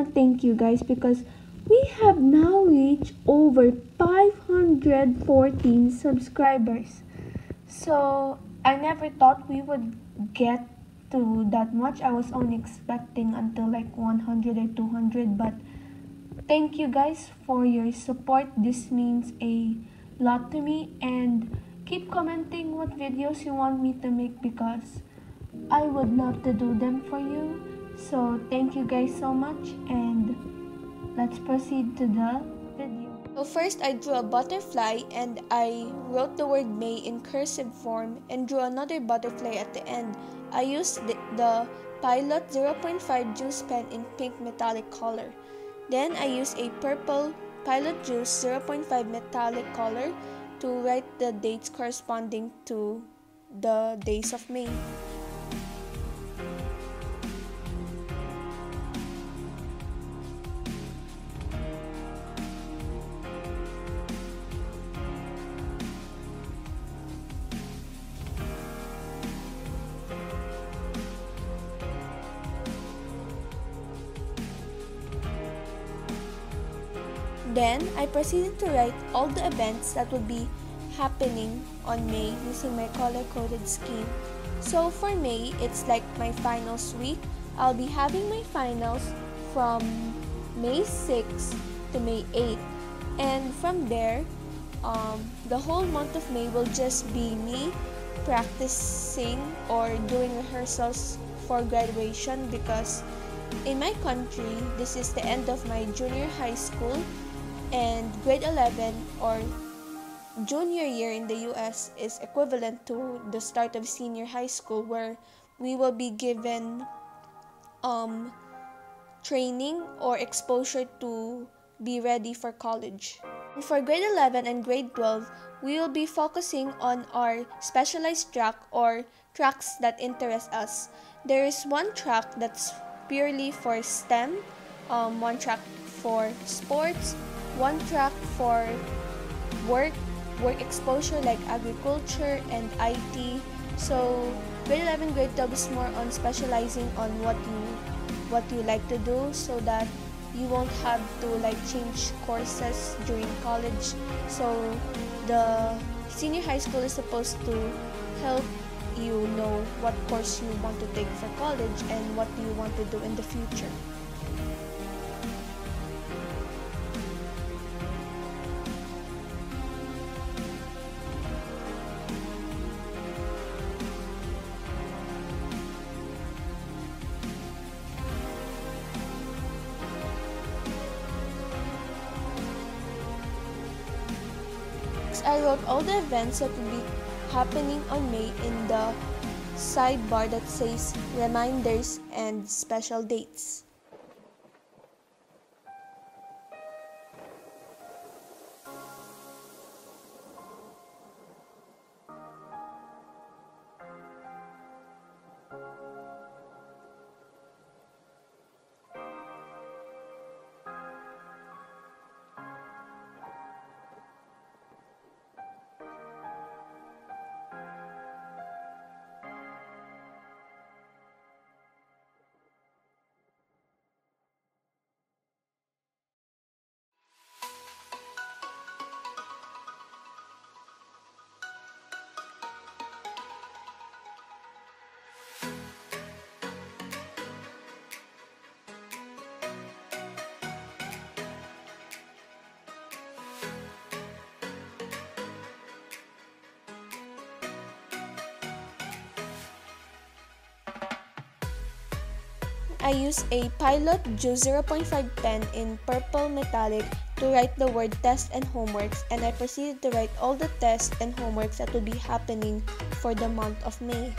To thank you guys because we have now reached over 514 subscribers. So I never thought we would get to that much. I was only expecting until like 100 or 200, but thank you guys for your support. This means a lot to me and keep commenting what videos you want me to make because I would love to do them for you. So thank you guys so much and let's proceed to the video. So first I drew a butterfly and I wrote the word May in cursive form and drew another butterfly at the end. I used the, the Pilot 0.5 juice pen in pink metallic color. Then I used a purple Pilot Juice 0.5 metallic color to write the dates corresponding to the days of May. Then, I proceeded to write all the events that would be happening on May using my color-coded scheme. So for May, it's like my finals week. I'll be having my finals from May 6 to May 8. And from there, um, the whole month of May will just be me practicing or doing rehearsals for graduation because in my country, this is the end of my junior high school and grade 11 or junior year in the US is equivalent to the start of senior high school where we will be given um, training or exposure to be ready for college. For grade 11 and grade 12, we will be focusing on our specialized track or tracks that interest us. There is one track that's purely for STEM, um, one track for sports, one track for work, work exposure like agriculture and IT. So grade 11, grade 12 is more on specializing on what you what you like to do so that you won't have to like change courses during college. So the senior high school is supposed to help you know what course you want to take for college and what do you want to do in the future. I wrote all the events that will be happening on May in the sidebar that says reminders and special dates. I use a Pilot Juice 0.5 pen in purple metallic to write the word test and homeworks and I proceeded to write all the tests and homeworks that will be happening for the month of May.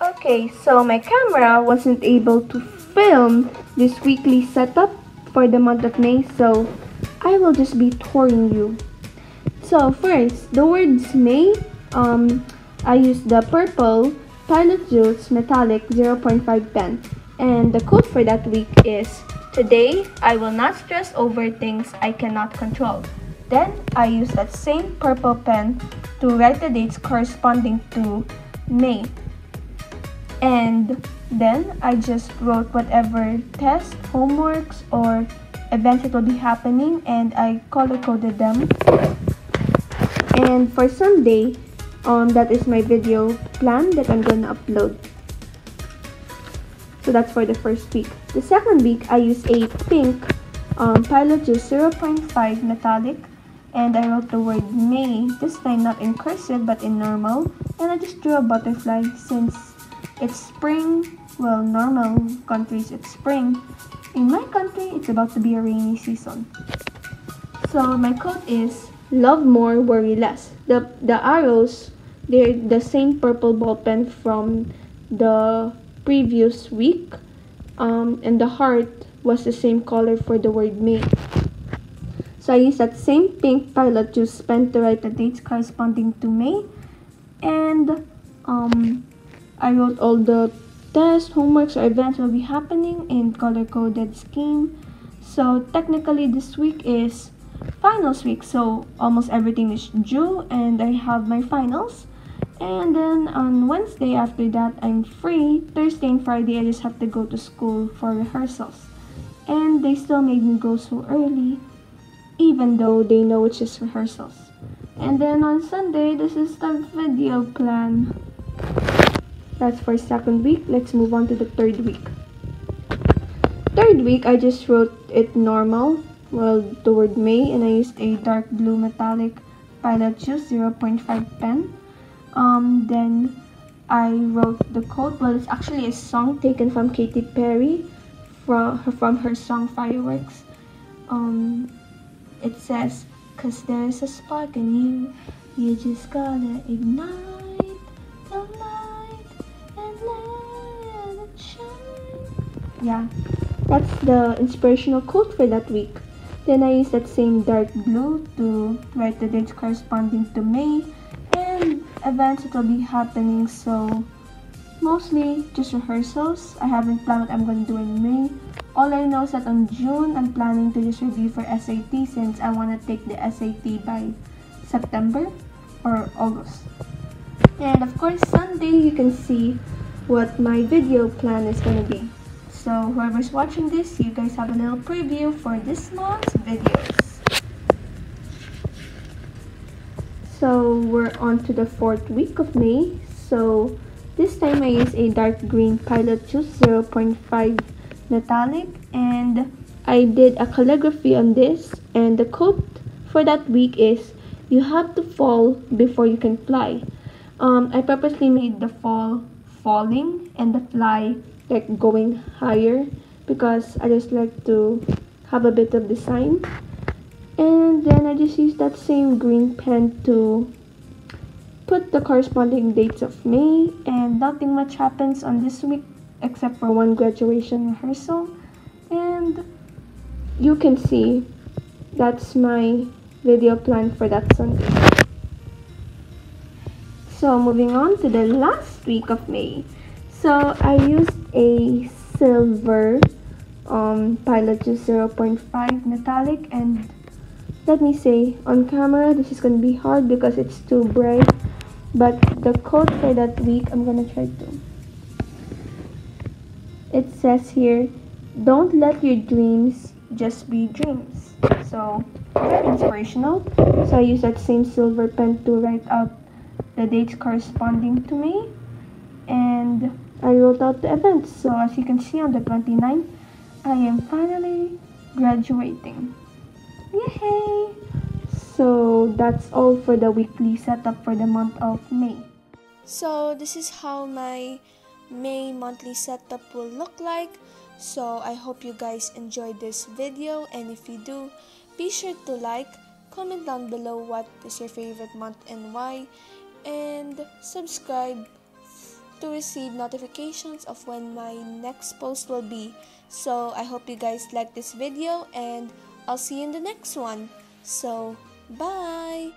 Okay, so my camera wasn't able to film this weekly setup for the month of May, so I will just be touring you. So first, the words May, um, I used the purple Pilot Juice Metallic 0.5 pen. And the quote for that week is, Today, I will not stress over things I cannot control. Then, I use that same purple pen to write the dates corresponding to May. And then, I just wrote whatever test, homeworks, or events that will be happening and I color-coded them. And for Sunday, um, that is my video plan that I'm gonna upload. So that's for the first week. The second week, I use a pink um, Pilot Juice 0.5 metallic and I wrote the word May, this time not in cursive but in normal. And I just drew a butterfly since it's spring, well, normal countries it's spring. In my country, it's about to be a rainy season. So my quote is, love more, worry less. The, the arrows, they're the same purple ball pen from the previous week. Um, and the heart was the same color for the word May. So I used that same pink Pilot to write the dates corresponding to May. And um, I wrote all the tests, homeworks, or events will be happening in color-coded scheme. So technically this week is finals week. So almost everything is due and I have my finals. And then on Wednesday after that, I'm free. Thursday and Friday, I just have to go to school for rehearsals. And they still made me go so early even though they know it's just rehearsals. And then on Sunday, this is the video plan. That's for second week. Let's move on to the third week. Third week, I just wrote it normal, well, the word May, and I used a dark blue metallic Pilot Juice 0.5 pen. Um, then I wrote the quote. Well, it's actually a song taken from Katy Perry from, from her song Fireworks. Um, it says, Cause there's a spark in you, you just gotta ignite Yeah, that's the inspirational quote for that week. Then I use that same dark blue to write the dates corresponding to May and events that will be happening. So mostly just rehearsals. I haven't planned what I'm going to do in May. All I know is that on June, I'm planning to just review for SAT since I want to take the SAT by September or August. And of course, Sunday, you can see what my video plan is going to be. So whoever's watching this, you guys have a little preview for this month's videos. So we're on to the fourth week of May. So this time I use a dark green Pilot Juice 0.5 metallic and I did a calligraphy on this and the quote for that week is you have to fall before you can fly. Um, I purposely made the fall falling and the fly like going higher because I just like to have a bit of design and then I just use that same green pen to put the corresponding dates of May and nothing much happens on this week except for one graduation rehearsal and you can see that's my video plan for that Sunday. So moving on to the last week of May. So I used a silver um, Pilot Juice 0.5 metallic and let me say on camera this is going to be hard because it's too bright but the code for that week I'm going to try to it says here, don't let your dreams just be dreams. So, very inspirational. So, I use that same silver pen to write out the dates corresponding to me. And I wrote out the events. So, as you can see on the 29th, I am finally graduating. Yay! So, that's all for the weekly setup for the month of May. So, this is how my May monthly setup will look like. So I hope you guys enjoyed this video and if you do, be sure to like, comment down below what is your favorite month and why, and subscribe to receive notifications of when my next post will be. So I hope you guys like this video and I'll see you in the next one. So bye!